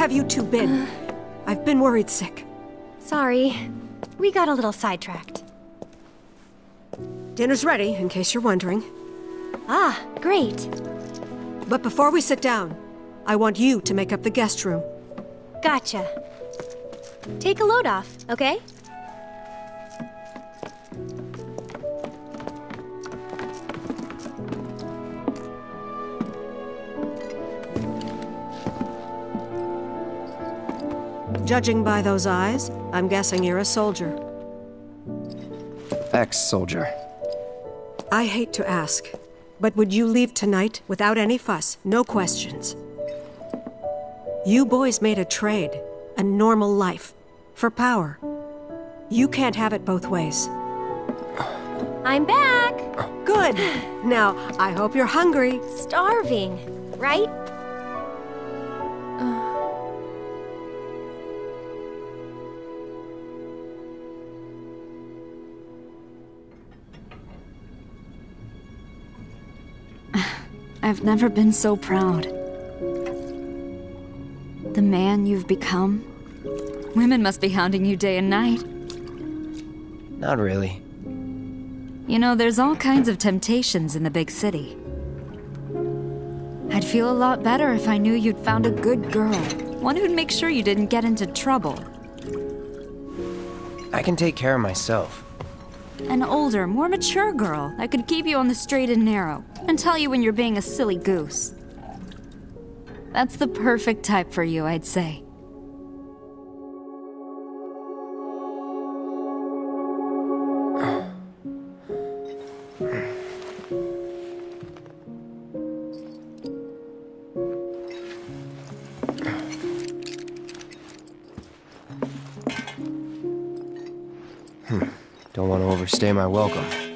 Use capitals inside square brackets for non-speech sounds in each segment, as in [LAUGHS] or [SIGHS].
Where have you two been? I've been worried sick. Sorry. We got a little sidetracked. Dinner's ready, in case you're wondering. Ah, great. But before we sit down, I want you to make up the guest room. Gotcha. Take a load off, okay? Judging by those eyes, I'm guessing you're a soldier. Ex-soldier. I hate to ask, but would you leave tonight without any fuss, no questions? You boys made a trade, a normal life, for power. You can't have it both ways. I'm back! Good. Now, I hope you're hungry. Starving, right? I've never been so proud. The man you've become. Women must be hounding you day and night. Not really. You know, there's all kinds of temptations in the big city. I'd feel a lot better if I knew you'd found a good girl. One who'd make sure you didn't get into trouble. I can take care of myself. An older, more mature girl that could keep you on the straight and narrow and tell you when you're being a silly goose. That's the perfect type for you, I'd say. Overstay my welcome.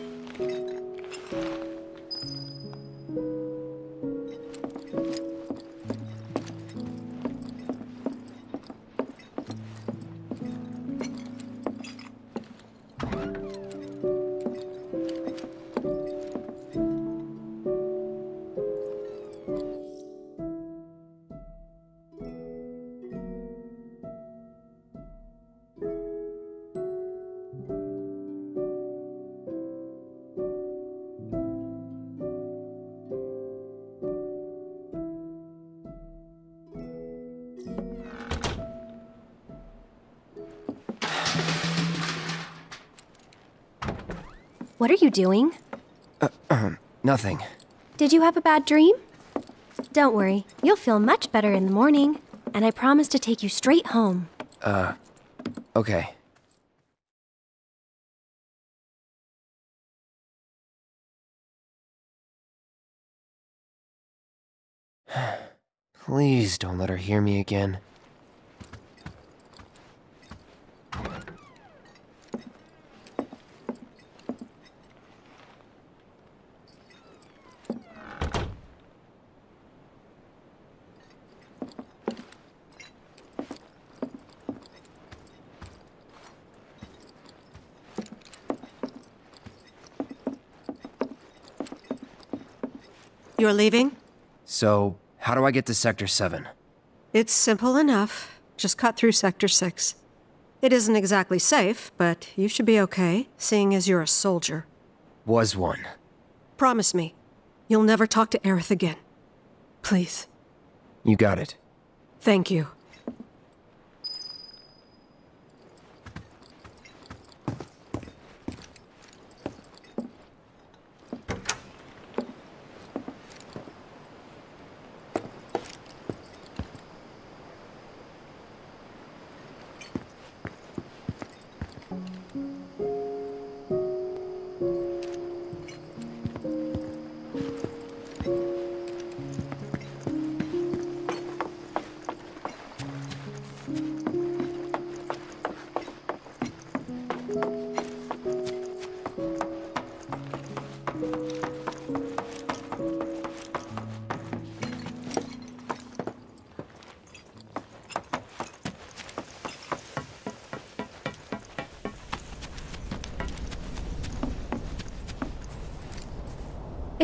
What are you doing? Nothing. Did you have a bad dream? Don't worry, you'll feel much better in the morning, and I promise to take you straight home. Uh, okay. [SIGHS] Please don't let her hear me again. You're leaving? So, how do I get to Sector 7? It's simple enough. Just cut through Sector 6. It isn't exactly safe, but you should be okay, seeing as you're a soldier. Was one. Promise me, you'll never talk to Aerith again. Please. You got it. Thank you.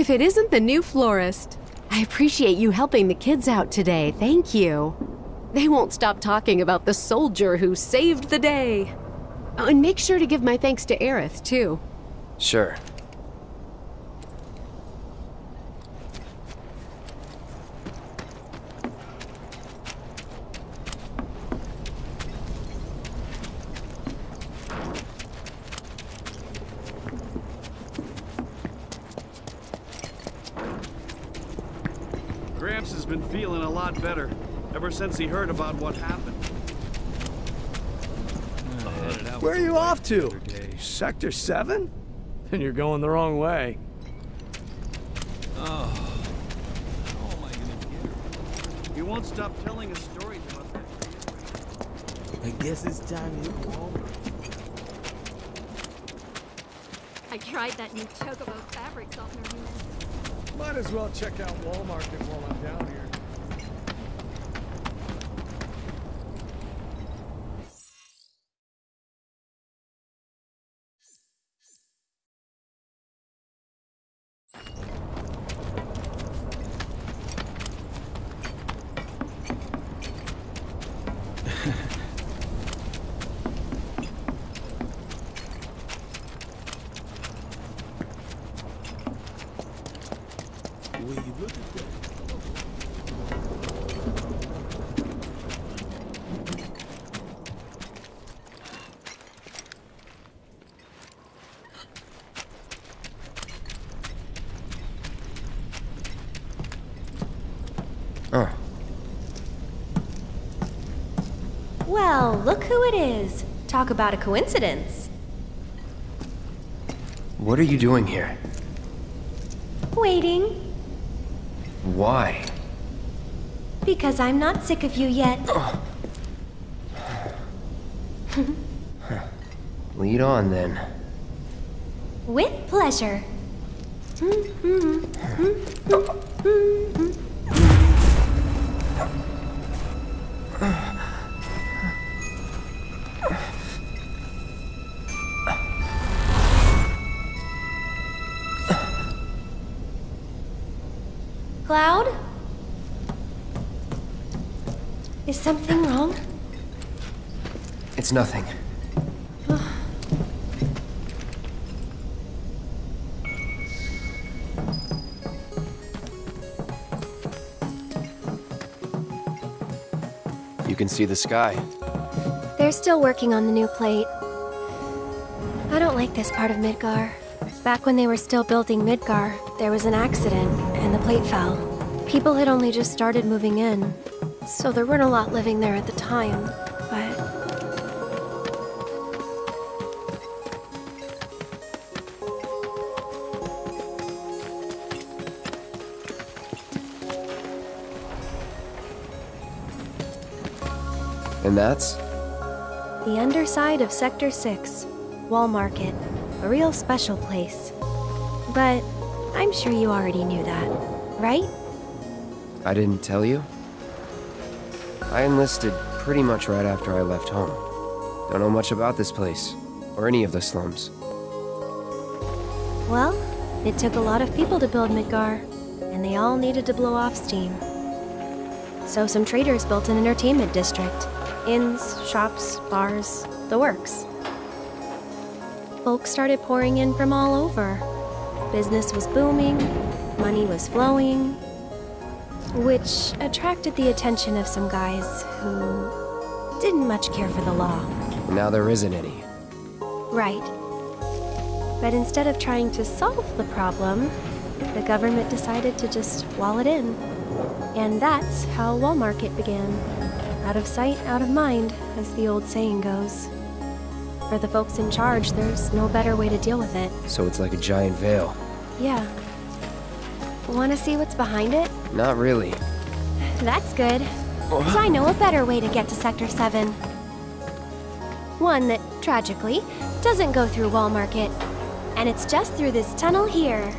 If it isn't the new florist. I appreciate you helping the kids out today. Thank you. They won't stop talking about the soldier who saved the day. Oh, and make sure to give my thanks to Aerith, too. Sure. Gramps has been feeling a lot better ever since he heard about what happened. Where are you off to? Sector 7? Then [LAUGHS] you're going the wrong way. Oh. Oh my goodness. He won't stop telling a story about that. I guess it's time you hit Wall Market. I tried that new Chocobo fabric softener you mentioned. Might as well check out Wall Market while I'm down here. Who it is. Talk about a coincidence. what are you doing here? Waiting, Why? because I'm not sick of you yet. Oh. Lead on then. With pleasure. [LAUGHS] [LAUGHS] Cloud? Is something wrong? It's nothing. You can see the sky. They're still working on the new plate. I don't like this part of Midgar. Back when they were still building Midgar, there was an accident and the plate fell. People had only just started moving in, so there weren't a lot living there at the time, but. And that's? The underside of Sector 6, Wall Market, a real special place. But I'm sure you already knew that, right? I didn't tell you? I enlisted pretty much right after I left home. Don't know much about this place, or any of the slums. Well, it took a lot of people to build Midgar, and they all needed to blow off steam. So some traders built an entertainment district inns, shops, bars, the works. Folks started pouring in from all over. Business was booming, money was flowing, which attracted the attention of some guys who didn't much care for the law. Now there isn't any. Right. But instead of trying to solve the problem, the government decided to just wall it in. And that's how Wall Market began. Out of sight, out of mind, as the old saying goes. For the folks in charge, there's no better way to deal with it. So it's like a giant veil. Yeah. Want to see what's behind it? Not really. [SIGHS] That's good. 'Cause I know a better way to get to Sector 7. One that, tragically, doesn't go through Wall Market. And it's just through this tunnel here.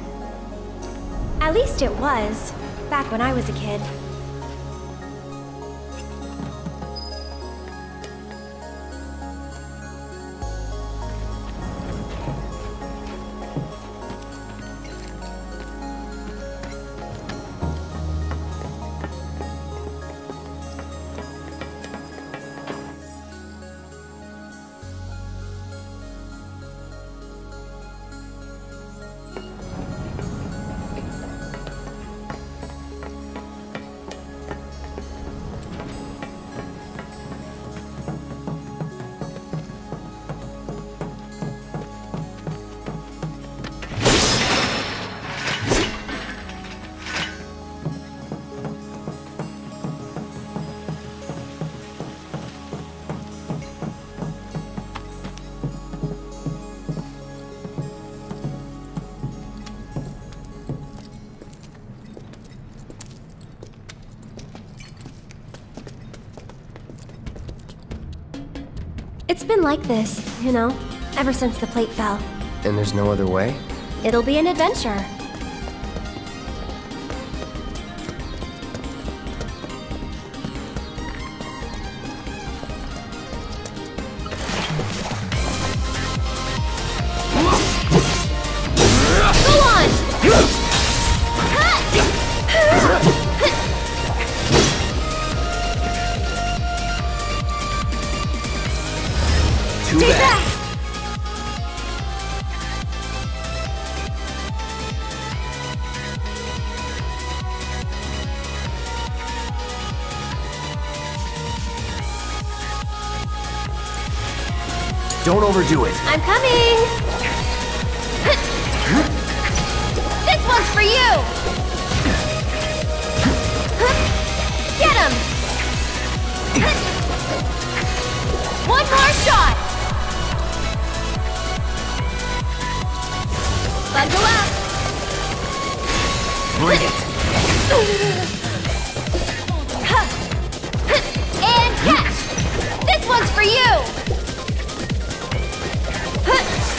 At least it was, back when I was a kid. It's been like this, you know, ever since the plate fell. And there's no other way? It'll be an adventure. Overdo it. I'm coming! This one's for you! Get him! One more shot! Bundle up! Bring it. [LAUGHS]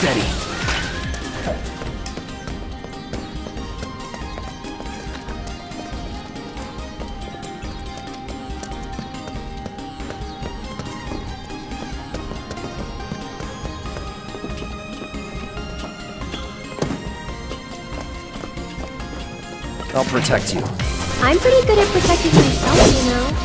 Steady. I'll protect you. I'm pretty good at protecting myself, you know.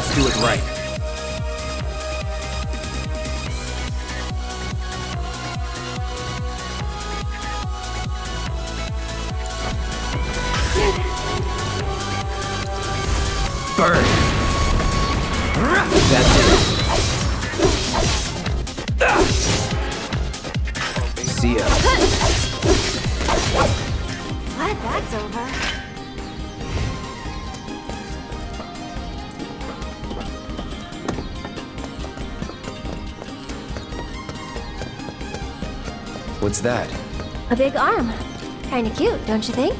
Best do it right. What's that? A big arm. Kinda cute, don't you think?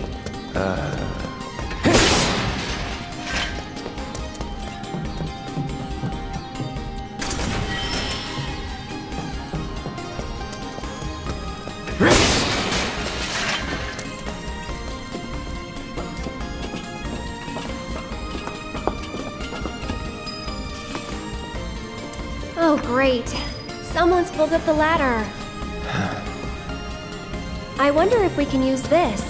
Oh, great. Someone's pulled up the ladder. [SIGHS] [LAUGHS] I wonder if we can use this.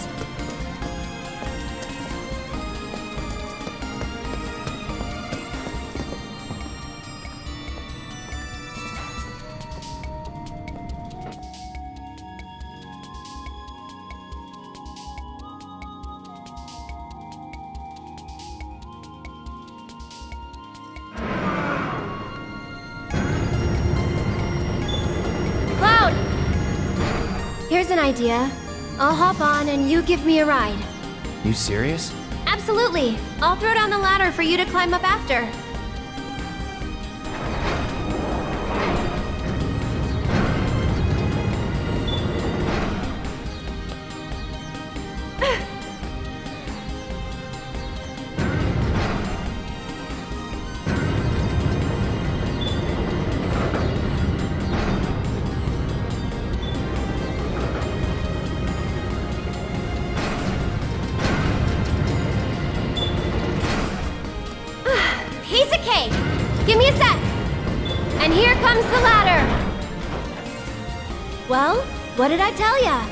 Idea. I'll hop on and you give me a ride. You serious? Absolutely. I'll throw down the ladder for you to climb up after. Well, what did I tell ya?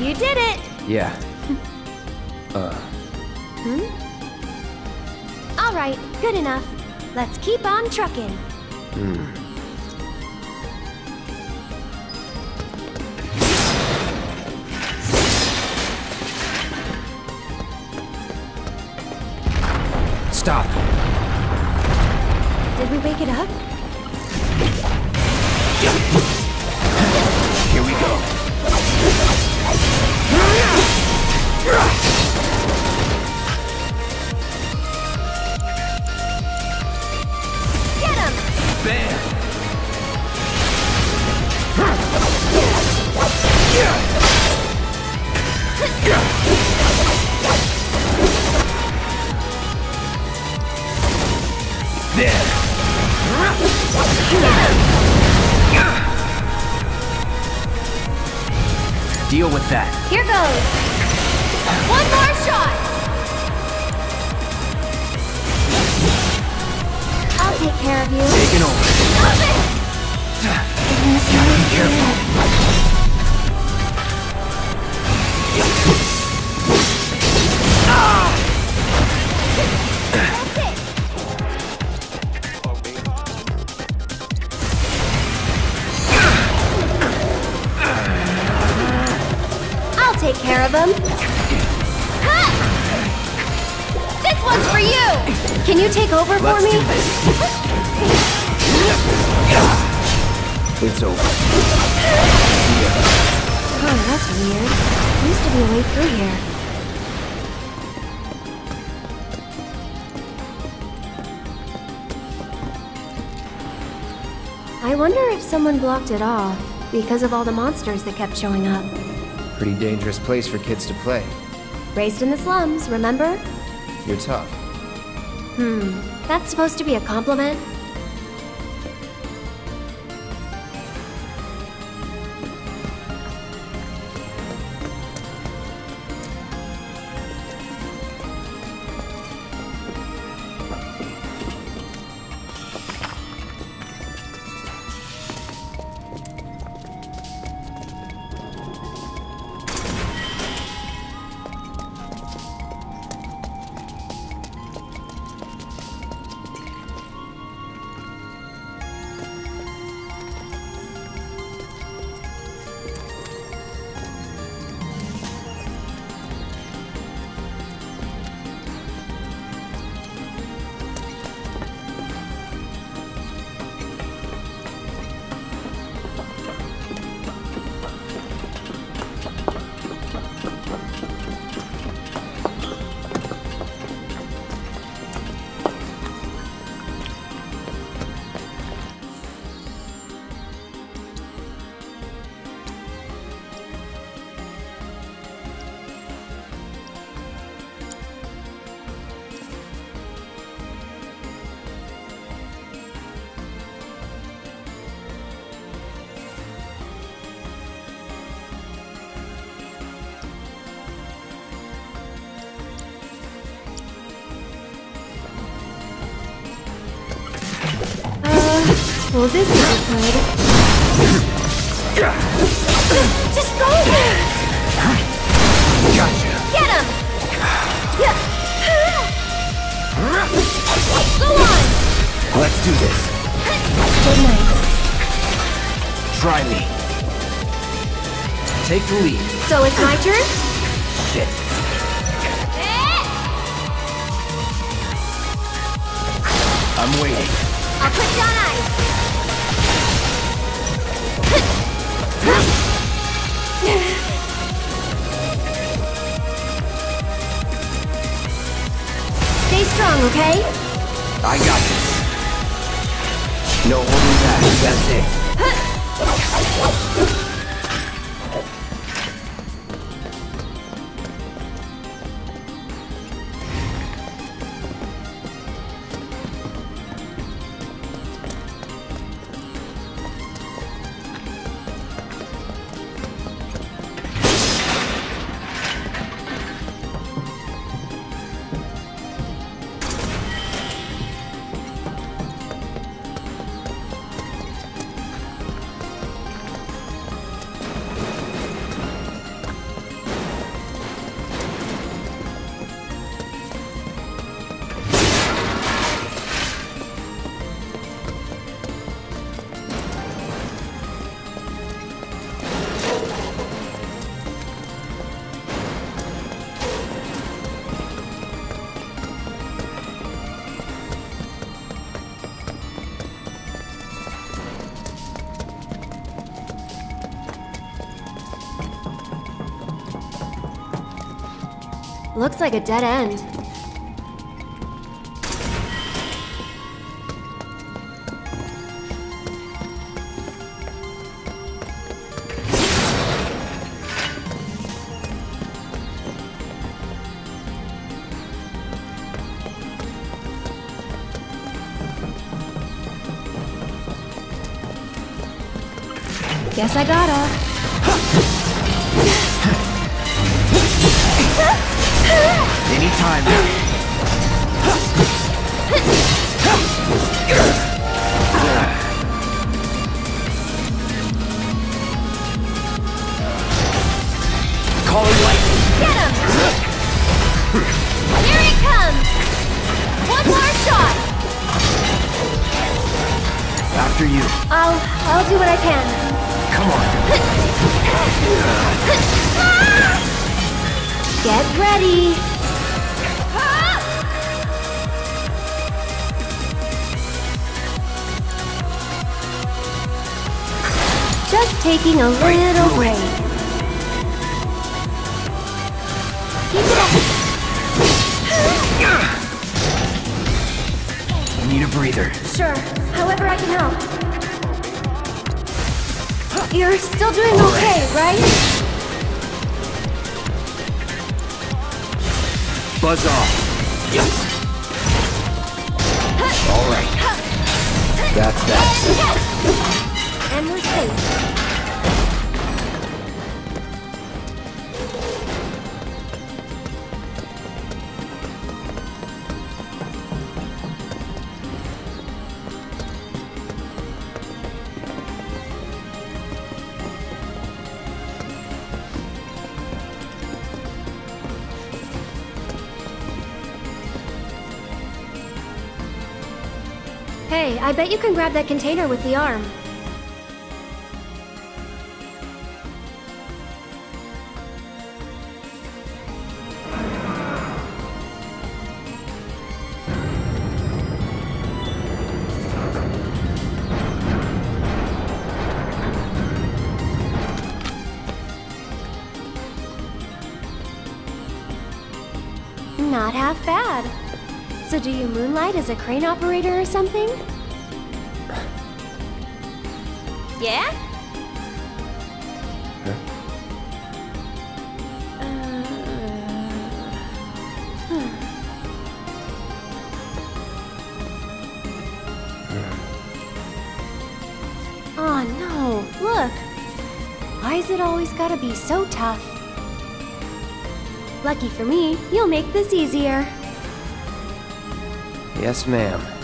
You did it! Yeah. [LAUGHS] Uh, Hmm? Alright, good enough. Let's keep on trucking. Take care of him. Ha! This one's for you! Can you take over for Let's me? It's over. Oh, that's weird. Used to be a way through here. I wonder if someone blocked it off because of all the monsters that kept showing up. Pretty dangerous place for kids to play. Raised in the slums, remember? You're tough. Hmm, that's supposed to be a compliment? Well this isn't good. Just, just go there! Gotcha. Get him! Yeah. Go on! Let's do this. Good night. Try me. Take the lead. So it's my turn? Shit. Eh? I'm waiting. I'll put down ice. Strong, okay? I got this. No holding back. That's it. Looks like a dead end. Guess I gotta. Anytime. Calling lightning. Get him! Here he comes! One more shot! After you. I'll I'll do what I can. Come on. [LAUGHS] Get ready. Taking a little break. Keep it up. Need a breather. Sure. However I can help. You're still doing All okay, right? Buzz off. All right. That's that. And we're safe. Bet you can grab that container with the arm. Not half bad. So do you moonlight as a crane operator or something? Yeah? Oh no, look! Why's it always gotta be so tough? Lucky for me, you'll make this easier. Yes, ma'am.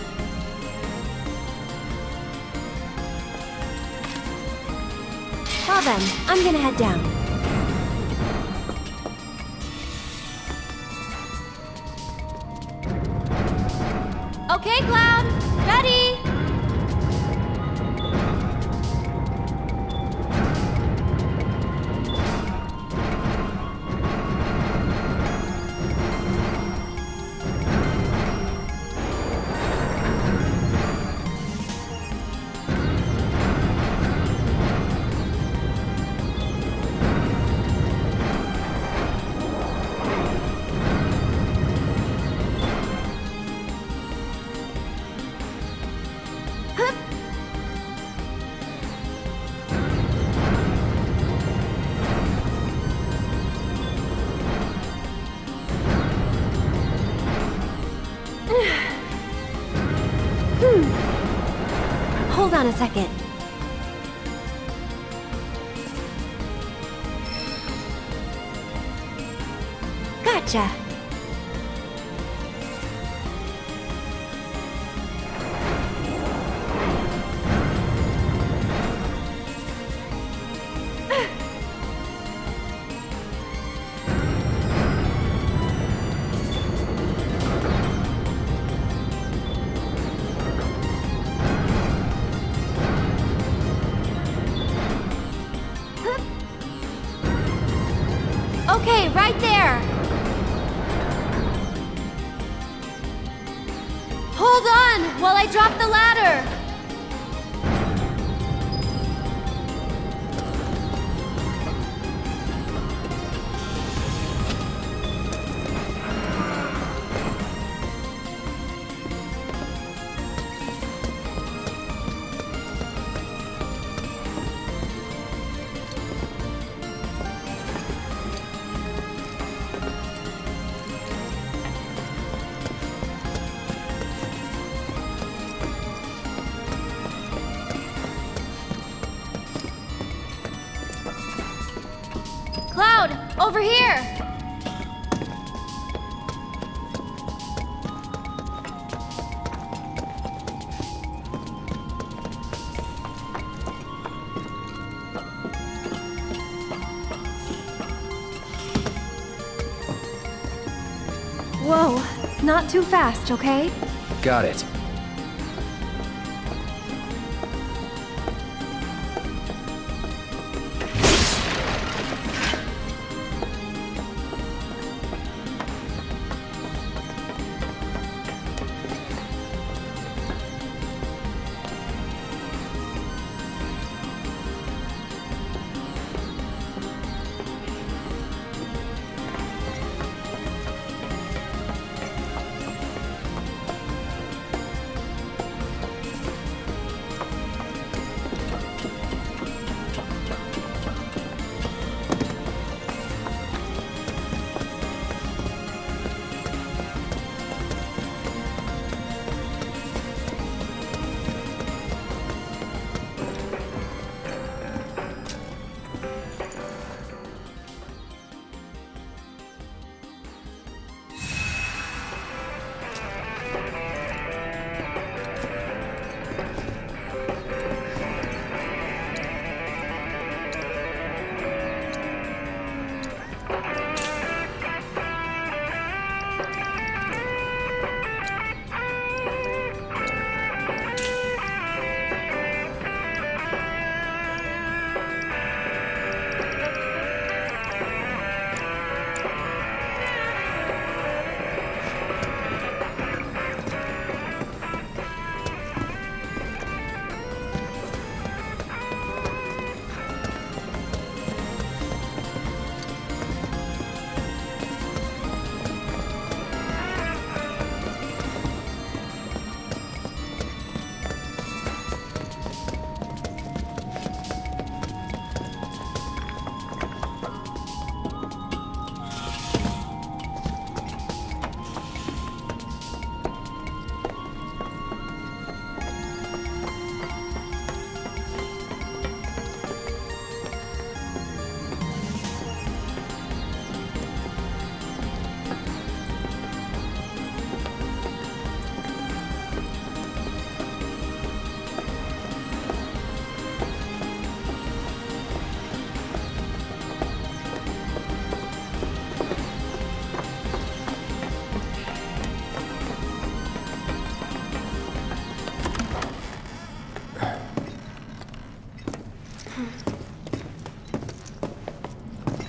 Well then, I'm gonna head down. On a second. Gotcha. Over here! Whoa, not too fast, okay? Got it.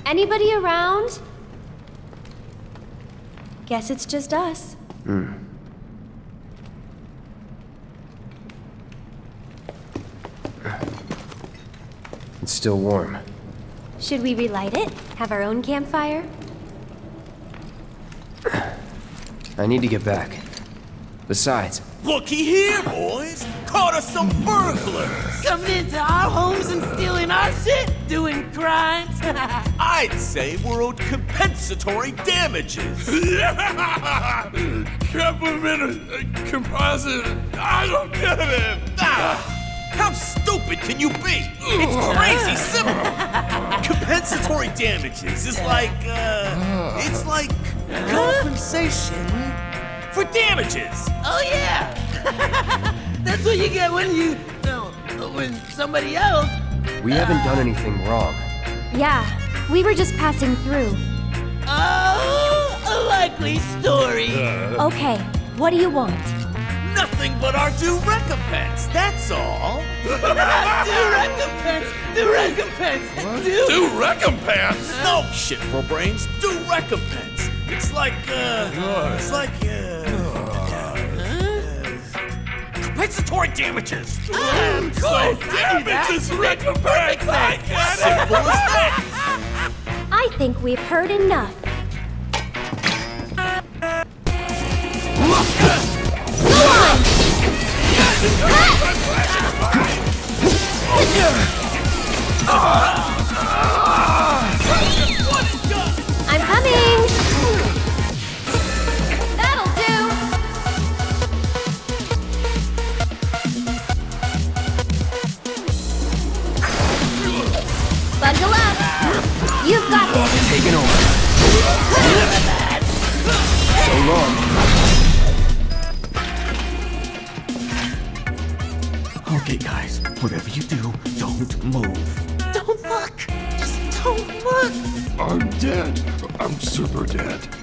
Anybody around? Guess it's just us. Hmm. It's still warm. Should we relight it? Have our own campfire? I need to get back. Besides, Looky here, boys! Caught us some burglars! Coming into our homes and stealing our shit? Doing crimes? [LAUGHS] I'd say we're owed compensatory damages. [LAUGHS] Complimented composite. I don't get it. Ah, how stupid can you be? It's crazy simple. Compensatory damages is like, uh, it's like compensation for damages. oh yeah! [LAUGHS] That's what you get when you, no, when somebody else. We haven't done anything wrong. Yeah, we were just passing through. Oh, a likely story. Okay, what do you want? Nothing but our due recompense, that's all. [LAUGHS] do recompense, do recompense, do. Do recompense. No shit for brains, due recompense. It's like, uh, it's like, uh, compensatory damages. Of course, I do that. Damages recompense. I. Simple as that. I think we've heard enough. Ah! I'm So long. Okay, guys, whatever you do, don't move. Don't look! Just don't look! I'm dead. I'm super dead.